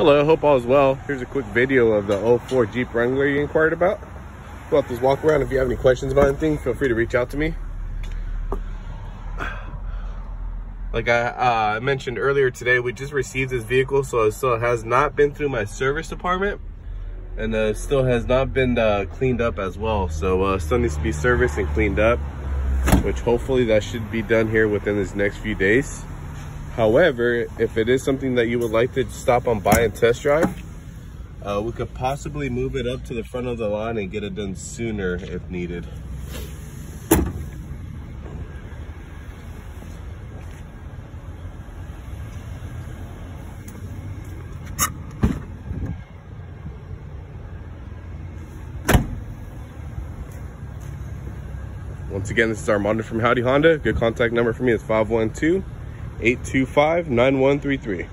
Hello, hope all is well. Here's a quick video of the 04 Jeep Wrangler you inquired about. About this walk around. If you have any questions about anything, feel free to reach out to me. Like I uh, mentioned earlier today, we just received this vehicle, so it still has not been through my service department and uh, still has not been uh, cleaned up as well. So uh, still needs to be serviced and cleaned up, which hopefully that should be done here within this next few days. However, if it is something that you would like to stop on by and test drive, uh, we could possibly move it up to the front of the line and get it done sooner if needed. Once again, this is Armando from Howdy Honda. Good contact number for me is 512 825 9133.